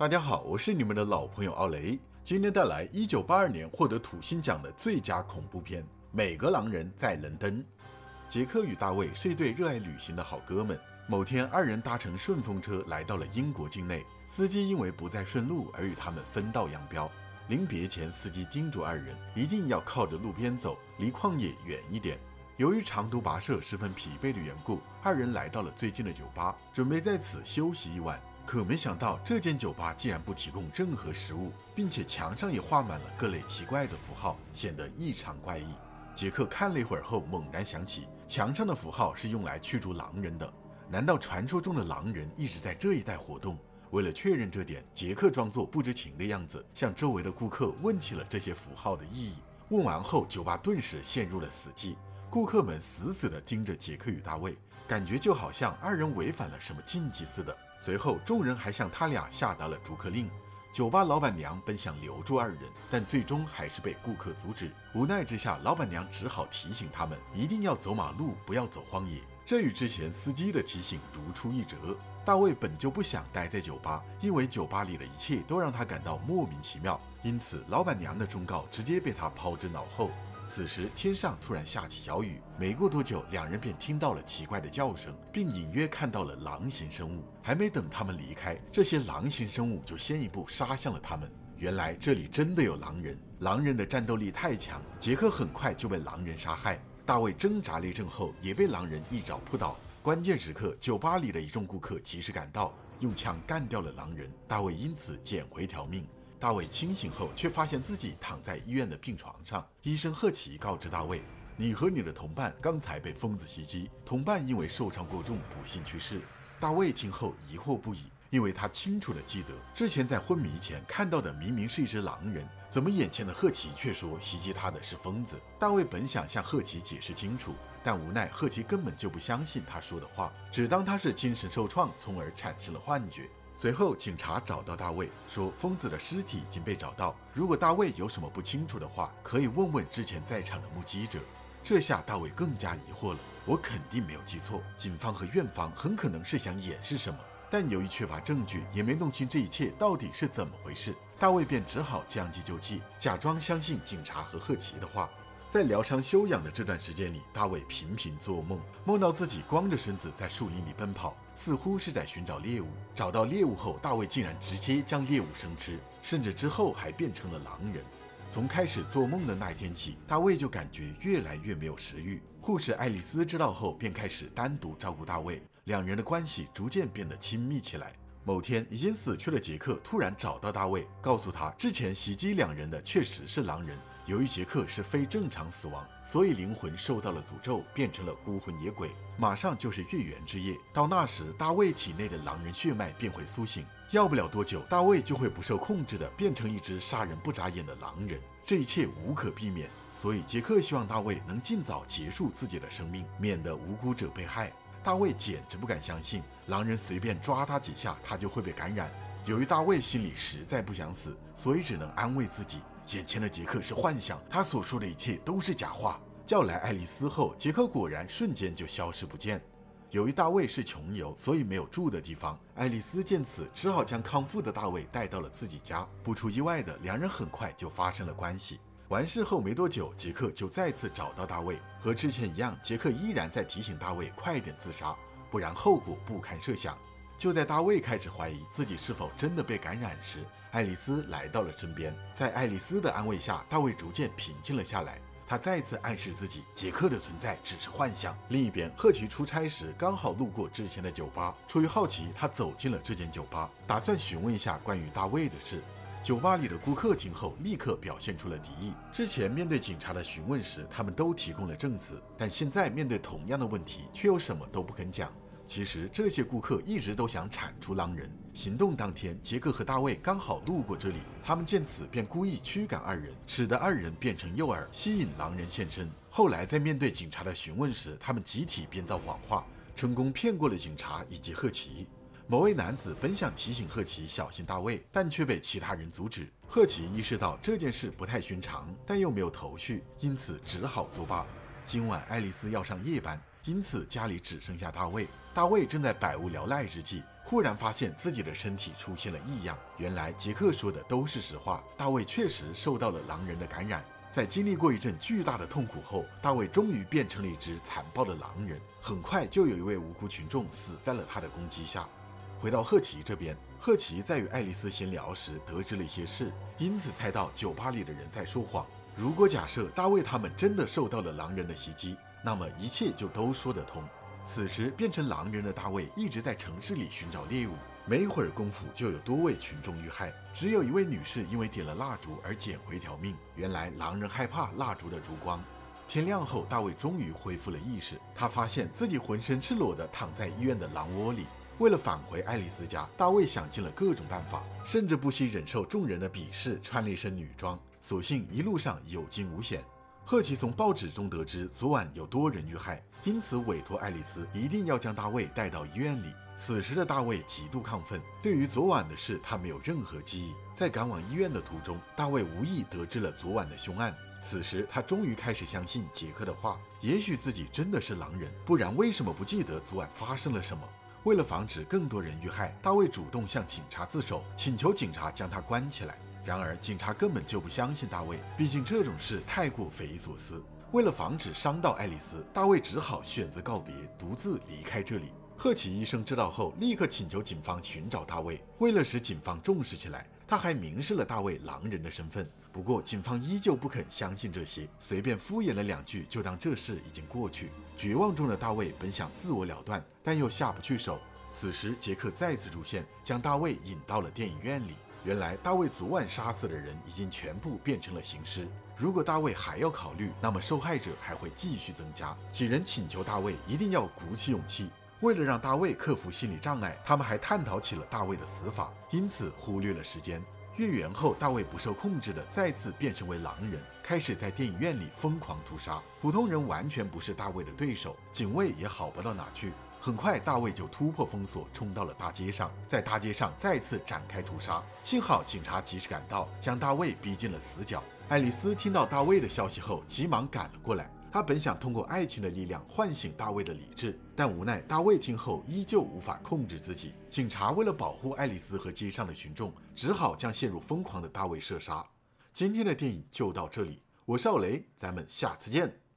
大家好，我是你们的老朋友奥雷，今天带来一九八二年获得土星奖的最佳恐怖片《每个狼人在伦敦》。杰克与大卫是一对热爱旅行的好哥们。某天，二人搭乘顺风车来到了英国境内，司机因为不再顺路而与他们分道扬镳。临别前，司机叮嘱二人一定要靠着路边走，离旷野远一点。由于长途跋涉十分疲惫的缘故，二人来到了最近的酒吧，准备在此休息一晚。可没想到，这间酒吧竟然不提供任何食物，并且墙上也画满了各类奇怪的符号，显得异常怪异。杰克看了一会儿后，猛然想起，墙上的符号是用来驱逐狼人的。难道传说中的狼人一直在这一带活动？为了确认这点，杰克装作不知情的样子，向周围的顾客问起了这些符号的意义。问完后，酒吧顿时陷入了死寂。顾客们死死地盯着杰克与大卫，感觉就好像二人违反了什么禁忌似的。随后，众人还向他俩下达了逐客令。酒吧老板娘本想留住二人，但最终还是被顾客阻止。无奈之下，老板娘只好提醒他们一定要走马路，不要走荒野。这与之前司机的提醒如出一辙。大卫本就不想待在酒吧，因为酒吧里的一切都让他感到莫名其妙，因此老板娘的忠告直接被他抛之脑后。此时，天上突然下起小雨。没过多久，两人便听到了奇怪的叫声，并隐约看到了狼形生物。还没等他们离开，这些狼形生物就先一步杀向了他们。原来这里真的有狼人，狼人的战斗力太强，杰克很快就被狼人杀害。大卫挣扎了一阵后，也被狼人一爪扑倒。关键时刻，酒吧里的一众顾客及时赶到，用枪干掉了狼人。大卫因此捡回条命。大卫清醒后，却发现自己躺在医院的病床上。医生赫奇告知大卫：“你和你的同伴刚才被疯子袭击，同伴因为受伤过重不幸去世。”大卫听后疑惑不已，因为他清楚地记得之前在昏迷前看到的明明是一只狼人，怎么眼前的赫奇却说袭击他的是疯子？大卫本想向赫奇解释清楚，但无奈赫奇根本就不相信他说的话，只当他是精神受创，从而产生了幻觉。随后，警察找到大卫，说疯子的尸体已经被找到。如果大卫有什么不清楚的话，可以问问之前在场的目击者。这下大卫更加疑惑了。我肯定没有记错，警方和院方很可能是想掩饰什么，但由于缺乏证据，也没弄清这一切到底是怎么回事。大卫便只好将计就计，假装相信警察和赫奇的话。在疗伤休养的这段时间里，大卫频频做梦，梦到自己光着身子在树林里奔跑，似乎是在寻找猎物。找到猎物后，大卫竟然直接将猎物生吃，甚至之后还变成了狼人。从开始做梦的那一天起，大卫就感觉越来越没有食欲。护士爱丽丝知道后，便开始单独照顾大卫，两人的关系逐渐变得亲密起来。某天，已经死去的杰克突然找到大卫，告诉他之前袭击两人的确实是狼人。由于杰克是非正常死亡，所以灵魂受到了诅咒，变成了孤魂野鬼。马上就是月圆之夜，到那时，大卫体内的狼人血脉便会苏醒。要不了多久，大卫就会不受控制的变成一只杀人不眨眼的狼人。这一切无可避免，所以杰克希望大卫能尽早结束自己的生命，免得无辜者被害。大卫简直不敢相信，狼人随便抓他几下，他就会被感染。由于大卫心里实在不想死，所以只能安慰自己，眼前的杰克是幻想，他所说的一切都是假话。叫来爱丽丝后，杰克果然瞬间就消失不见。由于大卫是穷游，所以没有住的地方。爱丽丝见此，只好将康复的大卫带到了自己家。不出意外的，两人很快就发生了关系。完事后没多久，杰克就再次找到大卫，和之前一样，杰克依然在提醒大卫快点自杀，不然后果不堪设想。就在大卫开始怀疑自己是否真的被感染时，爱丽丝来到了身边。在爱丽丝的安慰下，大卫逐渐平静了下来。他再次暗示自己，杰克的存在只是幻想。另一边，赫奇出差时刚好路过之前的酒吧，出于好奇，他走进了这间酒吧，打算询问一下关于大卫的事。酒吧里的顾客听后立刻表现出了敌意。之前面对警察的询问时，他们都提供了证词，但现在面对同样的问题，却又什么都不肯讲。其实这些顾客一直都想铲除狼人。行动当天，杰克和大卫刚好路过这里，他们见此便故意驱赶二人，使得二人变成诱饵，吸引狼人现身。后来在面对警察的询问时，他们集体编造谎话，成功骗过了警察以及赫奇。某位男子本想提醒赫奇小心大卫，但却被其他人阻止。赫奇意识到这件事不太寻常，但又没有头绪，因此只好作罢。今晚爱丽丝要上夜班，因此家里只剩下大卫。大卫正在百无聊赖之际，忽然发现自己的身体出现了异样。原来杰克说的都是实话，大卫确实受到了狼人的感染。在经历过一阵巨大的痛苦后，大卫终于变成了一只残暴的狼人。很快就有一位无辜群众死在了他的攻击下。回到赫奇这边，赫奇在与爱丽丝闲聊时得知了一些事，因此猜到酒吧里的人在说谎。如果假设大卫他们真的受到了狼人的袭击，那么一切就都说得通。此时变成狼人的大卫一直在城市里寻找猎物，没一会儿功夫就有多位群众遇害，只有一位女士因为点了蜡烛而捡回一条命。原来狼人害怕蜡烛的烛光。天亮后，大卫终于恢复了意识，他发现自己浑身赤裸地躺在医院的狼窝里。为了返回爱丽丝家，大卫想尽了各种办法，甚至不惜忍受众人的鄙视，穿了一身女装。所幸一路上有惊无险。赫奇从报纸中得知昨晚有多人遇害，因此委托爱丽丝一定要将大卫带到医院里。此时的大卫极度亢奋，对于昨晚的事他没有任何记忆。在赶往医院的途中，大卫无意得知了昨晚的凶案。此时他终于开始相信杰克的话，也许自己真的是狼人，不然为什么不记得昨晚发生了什么？为了防止更多人遇害，大卫主动向警察自首，请求警察将他关起来。然而，警察根本就不相信大卫，毕竟这种事太过匪夷所思。为了防止伤到爱丽丝，大卫只好选择告别，独自离开这里。赫奇医生知道后，立刻请求警方寻找大卫。为了使警方重视起来，他还明示了大卫狼人的身份。不过，警方依旧不肯相信这些，随便敷衍了两句，就当这事已经过去。绝望中的大卫本想自我了断，但又下不去手。此时，杰克再次出现，将大卫引到了电影院里。原来大卫昨晚杀死的人已经全部变成了行尸。如果大卫还要考虑，那么受害者还会继续增加。几人请求大卫一定要鼓起勇气。为了让大卫克服心理障碍，他们还探讨起了大卫的死法，因此忽略了时间。月圆后，大卫不受控制的再次变成为狼人，开始在电影院里疯狂屠杀。普通人完全不是大卫的对手，警卫也好不到哪去。很快，大卫就突破封锁，冲到了大街上，在大街上再次展开屠杀。幸好警察及时赶到，将大卫逼进了死角。爱丽丝听到大卫的消息后，急忙赶了过来。她本想通过爱情的力量唤醒大卫的理智，但无奈大卫听后依旧无法控制自己。警察为了保护爱丽丝和街上的群众，只好将陷入疯狂的大卫射杀。今天的电影就到这里，我是奥雷，咱们下次见。